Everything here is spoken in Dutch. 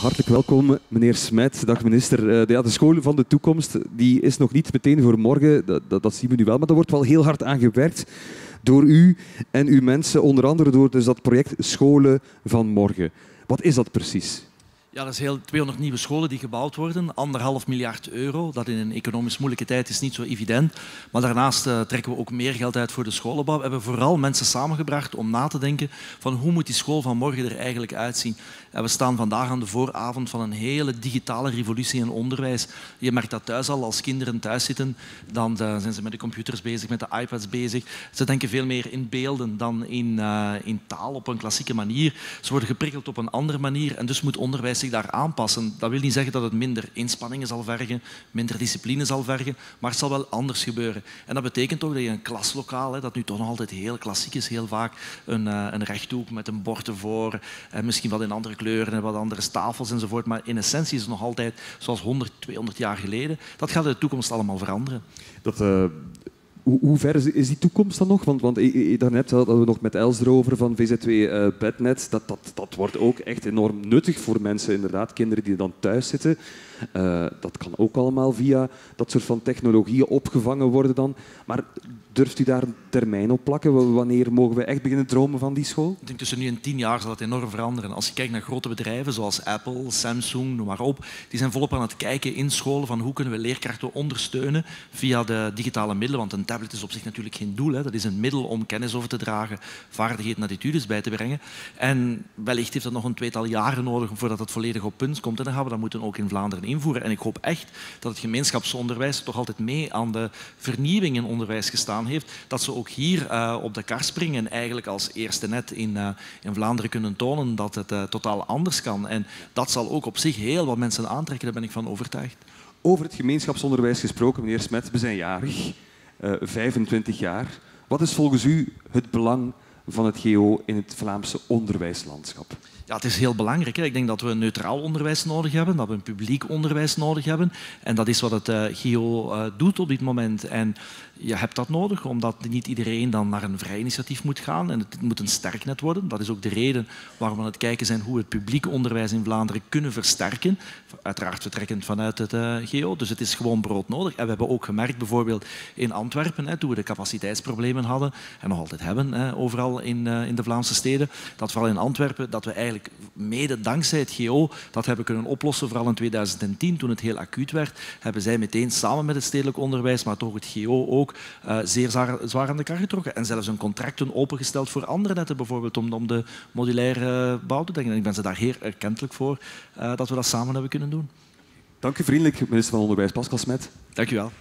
Hartelijk welkom, meneer Smet. Dag minister. Uh, ja, de school van de toekomst die is nog niet meteen voor morgen, dat, dat, dat, zien we nu wel, maar daar wordt wel heel hard aan gewerkt door u en uw mensen, onder andere door dus dat project Scholen van Morgen. Wat is dat precies? Ja, dat is heel 200 nieuwe scholen die gebouwd worden. Anderhalf miljard euro. Dat in een economisch moeilijke tijd is niet zo evident. Maar daarnaast uh, trekken we ook meer geld uit voor de scholenbouw. We hebben vooral mensen samengebracht om na te denken van hoe moet die school van morgen er eigenlijk uitzien. En we staan vandaag aan de vooravond van een hele digitale revolutie in onderwijs. Je merkt dat thuis al. Als kinderen thuis zitten, dan uh, zijn ze met de computers bezig, met de iPads bezig. Ze denken veel meer in beelden dan in, uh, in taal op een klassieke manier. Ze worden geprikkeld op een andere manier. En dus moet onderwijs daar aanpassen. Dat wil niet zeggen dat het minder inspanningen zal vergen, minder discipline zal vergen, maar het zal wel anders gebeuren. En dat betekent ook dat je een klaslokaal, dat nu toch nog altijd heel klassiek is, heel vaak een, uh, een rechthoek met een bord ervoor, en misschien wat in andere kleuren en wat andere tafels enzovoort, maar in essentie is het nog altijd zoals 100, 200 jaar geleden. Dat gaat in de toekomst allemaal veranderen. Dat, uh, hoe, hoe, ver is die toekomst dan nog? Want, want daarnet hadden we nog met Els erover van VZ2 uh, Bednet. Dat, dat, dat wordt ook echt enorm nuttig voor mensen, inderdaad, kinderen die dan thuis zitten. Uh, dat kan ook allemaal via dat soort van technologieën opgevangen worden dan. Maar durft u daar een termijn op plakken? Wanneer mogen we echt beginnen dromen van die school? Ik denk tussen nu en tien jaar zal het enorm veranderen. Als je kijkt naar grote bedrijven zoals Apple, Samsung, noem maar op, die zijn volop aan het kijken in scholen van hoe kunnen we leerkrachten ondersteunen via de digitale middelen. Want een is op zich natuurlijk geen doel. Hè. Dat is een middel om kennis over te dragen, vaardigheden en attitudes bij te brengen. En wellicht heeft dat nog een tweetal jaren nodig voordat het volledig op punt komt. En dan gaan we dat moeten ook in Vlaanderen invoeren. En ik hoop echt dat het gemeenschapsonderwijs toch altijd mee aan de vernieuwing in onderwijs gestaan heeft. Dat ze ook hier uh, op de kar springen en eigenlijk als eerste net in, uh, in Vlaanderen kunnen tonen dat het uh, totaal anders kan. En dat zal ook op zich heel wat mensen aantrekken, daar ben ik van overtuigd. Over het gemeenschapsonderwijs gesproken, meneer Smet, we zijn jarig, 25 jaar. Wat is volgens u het belang van het GO in het Vlaamse onderwijslandschap? Ja, het is heel belangrijk. Hè. Ik denk dat we een neutraal onderwijs nodig hebben, dat we een publiek onderwijs nodig hebben. En dat is wat het uh, GO uh, doet op dit moment. En je hebt dat nodig, omdat niet iedereen dan naar een vrij initiatief moet gaan. En het moet een sterk net worden. Dat is ook de reden waarom we aan het kijken zijn hoe we het publiek onderwijs in Vlaanderen kunnen versterken. Uiteraard vertrekkend vanuit het uh, GO. Dus het is gewoon broodnodig. En we hebben ook gemerkt, bijvoorbeeld in Antwerpen, hè, toen we de capaciteitsproblemen hadden, en nog altijd hebben, hè, overal in, in de Vlaamse steden, dat vooral in Antwerpen, dat we eigenlijk mede dankzij het GO dat hebben kunnen oplossen, vooral in 2010 toen het heel acuut werd, hebben zij meteen samen met het stedelijk onderwijs, maar toch het GO ook, uh, zeer zwaar, zwaar, aan de kar getrokken en zelfs een contracten opengesteld voor andere netten bijvoorbeeld om, om de modulaire bouw te denken. En ik ben ze daar heel erkentelijk voor uh, dat we dat samen hebben kunnen doen. Dank u vriendelijk, minister van Onderwijs Pascal Smet. Dank u wel.